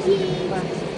Спасибо.